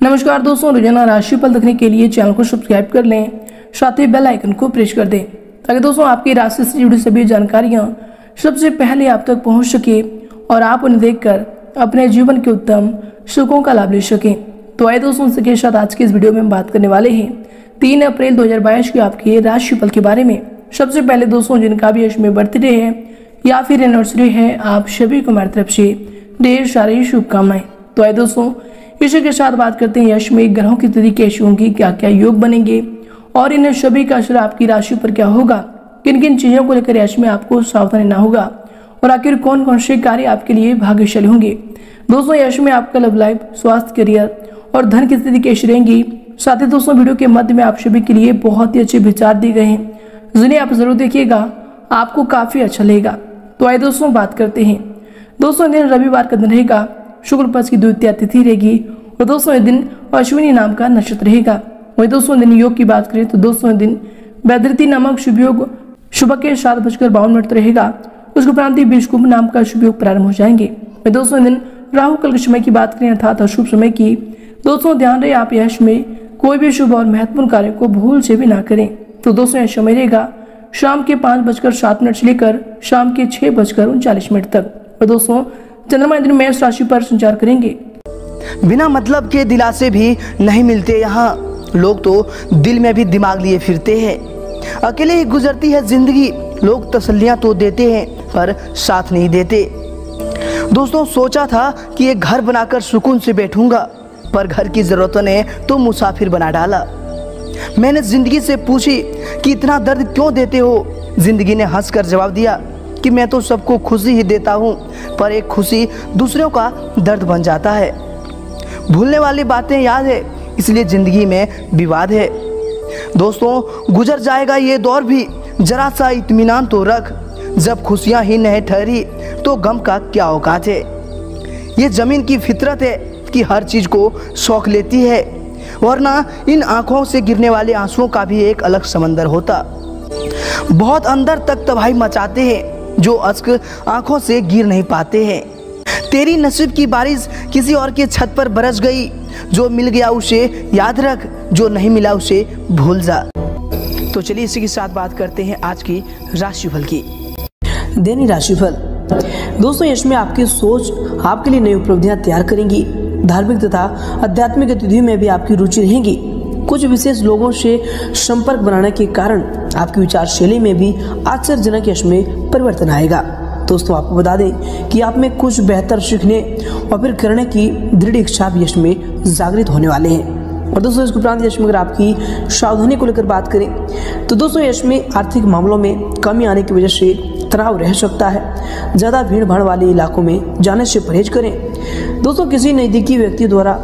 नमस्कार दोस्तों, रोज़ाना राशिफल देखने के लिए चैनल को सब्सक्राइब कर लें, साथ ही बेल आइकन को प्रेस कर दें, ताकि दोस्तों आपकी राशि से जुड़ी सभी जानकारियाँ सबसे पहले आप तक पहुँच सके और आप उन्हें देखकर अपने जीवन के उत्तम सुखों का लाभ ले सकें। तो आए दोस्तों के साथ आज की इस वीडियो में हम बात करने वाले हैं। तीन अप्रैल 2022 की आपके राशिफल के बारे में। सबसे पहले दोस्तों, जिनका भी यश में बर्थडे है या फिर एनिवर्सरी है, आप सभी को हमारी तरफ़ से ढेर सारी शुभकामनाएँ। तो आए दोस्तों इसी के साथ बात करते हैं, यश में ग्रहों की स्थिति कैसी होंगी क्या क्या योग बनेंगे और इन सभी का असर आपकी राशि पर क्या होगा? किन किन चीज़ों को लेकर यश में आपको सावधान रहना होगा? और आखिर कौन कौन से कार्य आपके लिए भाग्यशाली होंगे? दोस्तों, यश में आपका लव लाइफ स्वास्थ्य करियर और धन की स्थिति कैसी रहेंगी? साथ ही दोस्तों, वीडियो के मध्य में आप सभी के लिए बहुत ही अच्छे विचार दिए गए हैं। जिन्हें आप ज़रूर देखिएगा, आपको काफ़ी अच्छा लगेगा। तो आइए दोस्तों, बात करते हैं। दोस्तों, दिन रविवार का दिन रहेगा। शुक्ल पक्ष की द्वितीय तिथि रहेगी और दोस्तों दिन अश्विनी नाम का नक्षत्र रहेगा। वही दोस्तों दिन योग की बात करें तो दोस्तों दिन वैद्रती नामक शुभ योग सुबह के सात बजकर बावन मिनट रहेगा। उसके उपरांत बीजकुंभ नाम का शुभ योग प्रारंभ हो जाएँगे। दोस्तों दिन राहु कल के समय की बात करें अर्थात अशुभ समय की, दोस्तों ध्यान रहे आप यश में कोई भी शुभ और महत्वपूर्ण कार्य को भूल से भी ना करें। तो दोस्तों यह समय रहेगा शाम के पाँच बजकर सात मिनट से लेकर शाम के छह बजकर उनचालीस मिनट तक। और दोस्तों चंद्रमा दिन मेष राशि पर संचार करेंगे। बिना मतलब के दिलासे भी नहीं मिलते यहाँ। लोग तो दिल में भी दिमाग लिए फिरते हैं। अकेले ही गुजरती है ज़िंदगी। लोग तसल्लियाँ तो देते हैं, पर साथ नहीं देते। दोस्तों, सोचा था कि एक घर बनाकर सुकून से बैठूँगा, पर घर की ज़रूरतों ने तो मुसाफिर बना डाला। मैंने ज़िंदगी से पूछी कि इतना दर्द क्यों देते हो? ज़िंदगी ने हंसकर जवाब दिया कि मैं तो सबको खुशी ही देता हूँ, पर एक खुशी दूसरों का दर्द बन जाता है। भूलने वाली बातें याद है, इसलिए ज़िंदगी में विवाद है। दोस्तों, गुजर जाएगा ये दौर भी जरा सा इत्मीनान तो रख। जब खुशियाँ ही नहीं ठहरी तो गम का क्या औकात है? ये ज़मीन की फितरत है कि हर चीज़ को शौक लेती है, वरना इन आँखों से गिरने वाले आंसुओं का भी एक अलग समंदर होता। बहुत अंदर तक तबाही मचाते हैं जो अश्क आँखों से गिर नहीं पाते हैं। तेरी नसीब की बारिश किसी और के छत पर बरस गई। जो मिल गया उसे याद रख, जो नहीं मिला उसे भूल जा। तो चलिए इसी के साथ बात करते हैं आज की राशिफल की। दैनिक राशिफल। दोस्तों, यश में आपकी सोच आपके लिए नई उपलब्धियाँ तैयार करेंगी। धार्मिक तथा आध्यात्मिक गतिविधियों में भी आपकी रुचि रहेगी। कुछ विशेष लोगों से संपर्क बनाने के कारण आपकी विचार शैली में भी आश्चर्यजनक यश में परिवर्तन आएगा। दोस्तों, आपको बता दें कि आप में कुछ बेहतर सीखने और फिर करने की दृढ़ इच्छा भी यश में जागृत होने वाले हैं। और दोस्तों, इसके उपरांत यश में अगर आपकी सावधानी को लेकर बात करें तो दोस्तों, यश में आर्थिक मामलों में कमी आने की वजह से तनाव रह सकता है। ज़्यादा भीड़ भाड़ वाले इलाकों में जाने से परहेज करें। दोस्तों, किसी नज़दीकी व्यक्ति द्वारा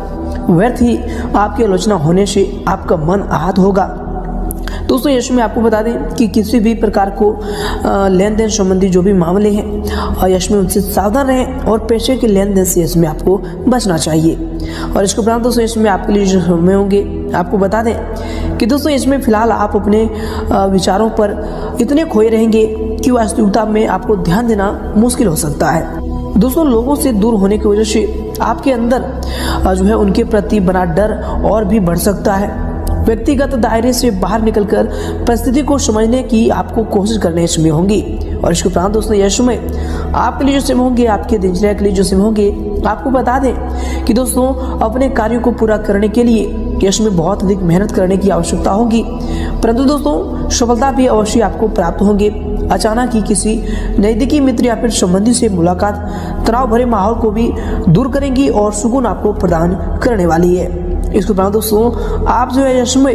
व्यर्थ ही आपकी आलोचना होने से आपका मन आहत होगा। दोस्तों, यश में आपको बता दें कि किसी भी प्रकार को लेन देन संबंधी जो भी मामले हैं और यश में उनसे सावधान रहें और पैसे के लेन देन से इसमें आपको बचना चाहिए। और इसके उपरांत दोस्तों इसमें आपके लिए जो समय होंगे, आपको बता दें कि दोस्तों इसमें फ़िलहाल आप अपने विचारों पर इतने खोए रहेंगे कि वास्तविकता में आपको ध्यान देना मुश्किल हो सकता है। दोस्तों, लोगों से दूर होने की वजह से आपके अंदर जो है, उनके प्रति बना डर और भी बढ़ सकता है। व्यक्तिगत दायरे से बाहर निकलकर परिस्थिति को समझने की आपको कोशिश करने में होंगी। और इसके उपरांत दोस्तों, यह समय आपके लिए जो समय होंगे, आपके दिनचर्या के लिए जो समय होंगे, आपको बता दें कि दोस्तों, अपने कार्यों को पूरा करने के लिए यश में बहुत अधिक मेहनत करने की आवश्यकता होगी। परंतु दोस्तों, सफलता भी अवश्य आपको प्राप्त होंगे। अचानक ही किसी नज़दीकी मित्र या फिर संबंधी से मुलाकात तनाव भरे माहौल को भी दूर करेंगी और सुकून आपको प्रदान करने वाली है। इसके उपरांत दोस्तों, आप जो है यश में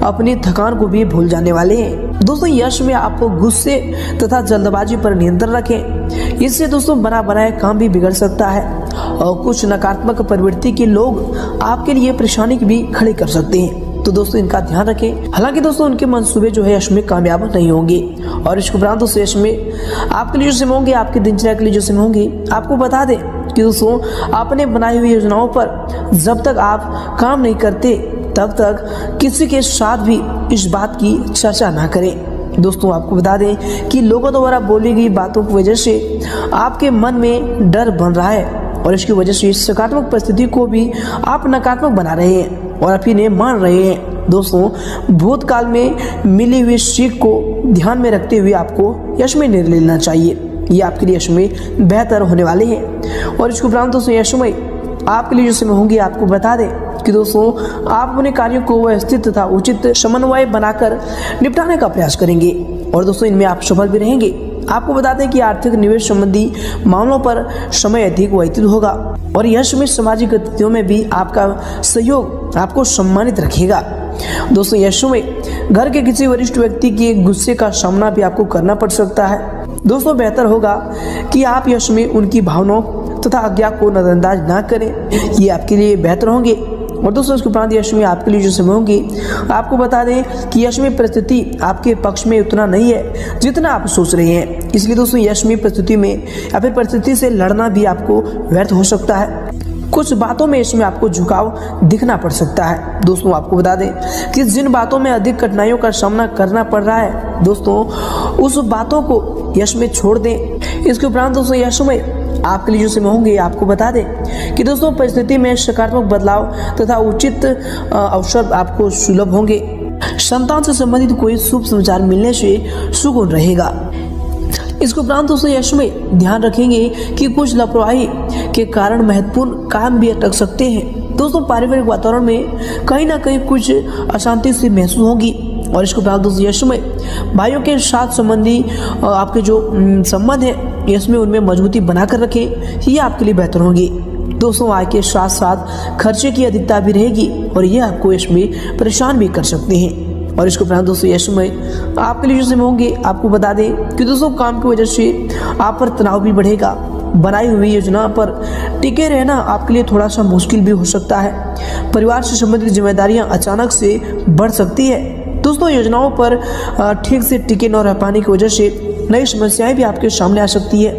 अपनी थकान को भी भूल जाने वाले हैं। दोस्तों, यश में आप गुस्से तथा जल्दबाजी पर नियंत्रण रखें। इससे दोस्तों बना बनाया काम भी बिगड़ सकता है और कुछ नकारात्मक प्रवृत्ति के लोग आपके लिए परेशानी भी खड़ी कर सकते हैं। तो दोस्तों, इनका ध्यान रखें। हालाँकि दोस्तों, उनके मंसूबे जो है यश में कामयाब नहीं होंगे। और इसके उपरांत दोस्तों, यश में आपके लिए जो सिम होंगे, आपकी दिनचर्या के लिए जो सिम होंगे, आपको बता दें दोस्तों आपने बनाई हुई योजनाओं पर जब तक आप काम नहीं करते, तब तक किसी के साथ भी इस बात की चर्चा ना करें। दोस्तों, आपको बता दें कि लोगों द्वारा बोली गई बातों की वजह से आपके मन में डर बन रहा है और इसकी वजह से सकारात्मक परिस्थिति को भी आप नकारात्मक बना रहे हैं और आप इन्हें मान रहे हैं। दोस्तों, भूतकाल में मिली हुई सीख को ध्यान में रखते हुए आपको यश में निर्णय लेना चाहिए। ये आपके लिए यश में बेहतर होने वाले हैं। और इसके उपरांत दोस्तों यश में आपके लिए जो समय होंगे, आपको बता दें कि दोस्तों, आप अपने कार्यों को व्यवस्थित तथा उचित समन्वय बनाकर निपटाने का प्रयास करेंगे। और दोस्तों, इनमें आप सफल भी रहेंगे। आपको बता दें कि आर्थिक निवेश संबंधी मामलों पर समय अधिक व्यतीत होगा और यश में सामाजिक गतिविधियों में भी आपका सहयोग आपको सम्मानित रखेगा। दोस्तों यश में घर के किसी वरिष्ठ व्यक्ति के गुस्से का सामना भी आपको करना पड़ सकता है। दोस्तों, बेहतर होगा कि आप यश में उनकी भावनाओं तथा आज्ञा को नजरअंदाज ना करें। ये आपके लिए बेहतर होंगे। और दोस्तों, इसके उपरांत यश में आपके लिए जो समय होंगे, आपको बता दें कि यश में परिस्थिति आपके पक्ष में उतना नहीं है जितना आप सोच रहे हैं। इसलिए दोस्तों यश में परिस्थिति में या फिर परिस्थिति से लड़ना भी आपको व्यर्थ हो सकता है। कुछ बातों में इसमें आपको झुकाव दिखना पड़ सकता है। दोस्तों, आपको बता दें कि जिन बातों में अधिक कठिनाइयों का सामना करना पड़ रहा है, दोस्तों, उस बातों को यश में छोड़ दें। इसके उपरांत, दोस्तों, यश में आपके लिए जो समय होंगे आपको बता दें कि, दोस्तों, परिस्थिति में सकारात्मक बदलाव तथा उचित अवसर आपको सुलभ होंगे। संतान से संबंधित कोई शुभ समाचार मिलने से सुकून रहेगा। इसके उपरांत दोस्तों यश में ध्यान रखेंगे कि कुछ लापरवाही के कारण महत्वपूर्ण काम भी अटक सकते हैं। दोस्तों, पारिवारिक वातावरण में कहीं ना कहीं कुछ अशांति से महसूस होगी और इसको उपरांत दोस्तों यश में भाइयों के साथ संबंधी आपके जो संबंध है, यश में उनमें मजबूती बनाकर रखें, ये आपके लिए बेहतर होंगी। दोस्तों, आय के साथ साथ खर्चे की अधिकता भी रहेगी और ये आपको इसमें परेशान भी कर सकते हैं। और इसको उपरांत दोस्तों यश में आपके लिए जो समय होंगे, आपको बता दें कि दोस्तों, काम की वजह से आप पर तनाव भी बढ़ेगा। बनाई हुई योजना पर टिके रहना आपके लिए थोड़ा सा मुश्किल भी हो सकता है। परिवार से संबंधित जिम्मेदारियाँ अचानक से बढ़ सकती है। दोस्तों, योजनाओं पर ठीक से टिके न रह पाने की वजह से नई समस्याएँ भी आपके सामने आ सकती है।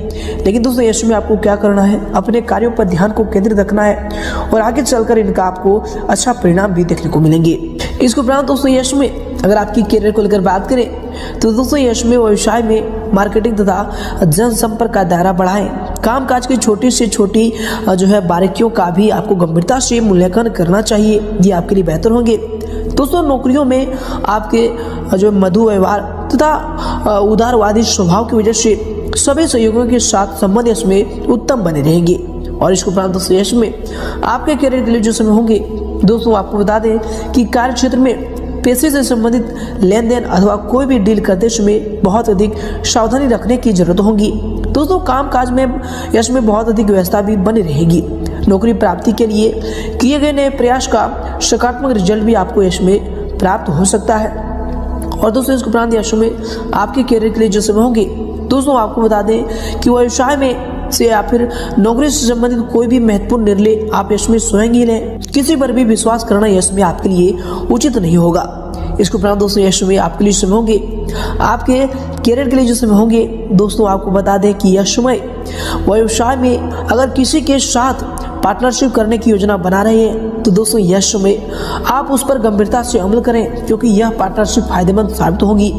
लेकिन दोस्तों, यश में आपको क्या करना है? अपने कार्यों पर ध्यान को केंद्रित रखना है और आगे चलकर इनका आपको अच्छा परिणाम भी देखने को मिलेंगे। इसके उपरांत दोस्तों, यश में अगर आपकी करियर को लेकर बात करें तो दोस्तों, यश में व्यवसाय में मार्केटिंग तथा जनसंपर्क का दायरा बढ़ाएँ। काम काज की छोटी से छोटी जो है बारीकियों का भी आपको गंभीरता से मूल्यांकन करना चाहिए। ये आपके लिए बेहतर होंगे। दोस्तों, नौकरियों में आपके जो मधु व्यवहार तथा उदारवादी स्वभाव की वजह से सभी सहयोगियों के साथ संबंध इसमें उत्तम बने रहेंगे। और इसके दोस्तों यश में आपके करियर के लिए जो समय होंगे, दोस्तों, आपको बता दें कि कार्य क्षेत्र में पैसे से संबंधित लेन देन अथवा कोई भी डील करते समय बहुत अधिक सावधानी रखने की ज़रूरत होगी। दोस्तों काम काज में यश में बहुत अधिक व्यवस्था भी बनी रहेगी। नौकरी प्राप्ति के लिए किए गए नए प्रयास का सकारात्मक रिज़ल्ट भी आपको यश में प्राप्त हो सकता है। और दोस्तों, इसके उपरांत यशों में आपके करियर के लिए जो समय होंगे, दोस्तों, आपको बता दें कि व्यवसाय में से या फिर नौकरी से संबंधित कोई भी महत्वपूर्ण निर्णय आप यश में स्वयं ही लें। किसी पर भी विश्वास करना यश में आपके लिए उचित नहीं होगा। इसके उपरांत दोस्तों, यश में आपके लिए समय होंगे। आपके करियर के लिए जो समय होंगे, दोस्तों, आपको बता दें कि यह समय व्यवसाय में अगर किसी के साथ पार्टनरशिप करने की योजना बना रहे हैं। तो दोस्तों, यश में आप उस पर गंभीरता से अमल करें, क्योंकि यह पार्टनरशिप फ़ायदेमंद साबित होगी।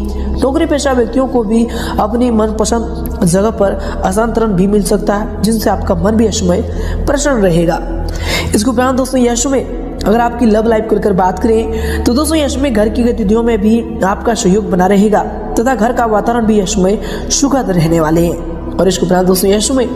नौकरी पेशा व्यक्तियों को भी अपनी मनपसंद जगह पर असांतरण भी मिल सकता है, जिनसे आपका मन भी यश में प्रसन्न रहेगा। इसके उपरांत दोस्तों, यश में अगर आपकी लव लाइफ को लेकर बात करें तो दोस्तों, यश में घर की गतिविधियों में भी आपका सहयोग बना रहेगा, तथा घर का वातावरण भी यश में सुखद रहने वाले हैं। और इसके उपरांत दोस्तों, यशु में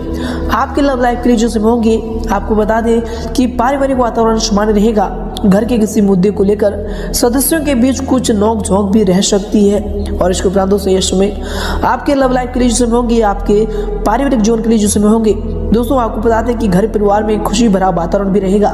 आपके लव लाइफ के लिए जो समय होंगे, आपको बता दें कि पारिवारिक वातावरण समान रहेगा। घर के किसी मुद्दे को लेकर सदस्यों के बीच कुछ नोक झोंक भी रह सकती है। और इसके उपरांत दोस्तों, यशु में आपके लव लाइफ के लिए जो समय होंगे, आपके पारिवारिक जीवन के लिए जो समय होंगे, दोस्तों, आपको बता दें कि घर परिवार में खुशी भरा वातावरण भी रहेगा।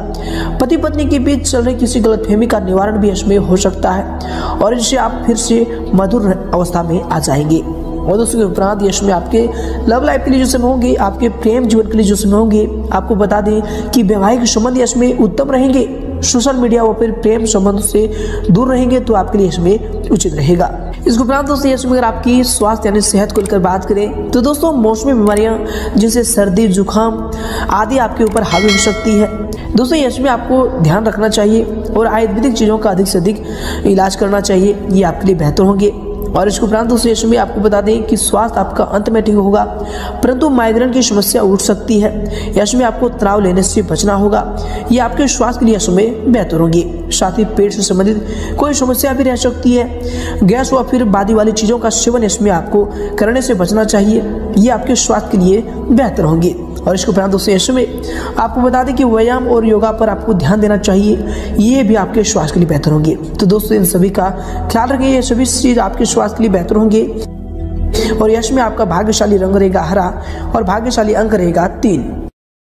पति पत्नी के बीच चल रही किसी गलतफहमी का निवारण भी इसमें हो सकता है और इससे आप फिर से मधुर अवस्था में आ जाएँगे। और दोस्तों के उपरांत यश में आपके लव लाइफ के लिए जो समय होंगे, आपके प्रेम जीवन के लिए जो समय होंगे, आपको बता दें कि वैवाहिक संबंध यश में उत्तम रहेंगे। सोशल मीडिया व फिर प्रेम संबंध से दूर रहेंगे तो आपके लिए इसमें उचित रहेगा। इसके उपरांत दोस्तों, यश में अगर आपकी स्वास्थ्य यानी सेहत को लेकर बात करें तो दोस्तों, मौसमी बीमारियाँ जैसे सर्दी, जुकाम आदि आपके ऊपर हावी हो सकती है। दोस्तों, यश में आपको ध्यान रखना चाहिए और आयुर्वेदिक चीज़ों का अधिक से अधिक इलाज करना चाहिए, ये आपके लिए बेहतर होंगे। और इसके उपरांत उस यश में आपको बता दें कि स्वास्थ्य आपका अंत में ठीक होगा, परंतु माइग्रेन की समस्या उठ सकती है। यश में आपको तनाव लेने से बचना होगा। ये आपके स्वास्थ्य के लिए यश में बेहतर होंगी। साथ ही पेट से संबंधित कोई समस्या भी रह सकती है। गैस व फिर बादी वाली चीज़ों का सेवन इसमें आपको करने से बचना चाहिए। ये आपके स्वास्थ्य के लिए बेहतर होंगे। और इसको उपरांत दोस्तों यशु में आपको बता दें कि व्यायाम और योगा पर आपको ध्यान देना चाहिए। ये भी आपके स्वास्थ्य के लिए बेहतर होंगे। तो दोस्तों इन सभी का ख्याल रखें ये सभी चीज़ आपके स्वास्थ्य के लिए बेहतर होंगे। और यश में आपका भाग्यशाली रंग रहेगा हरा और भाग्यशाली अंक रहेगा तीन।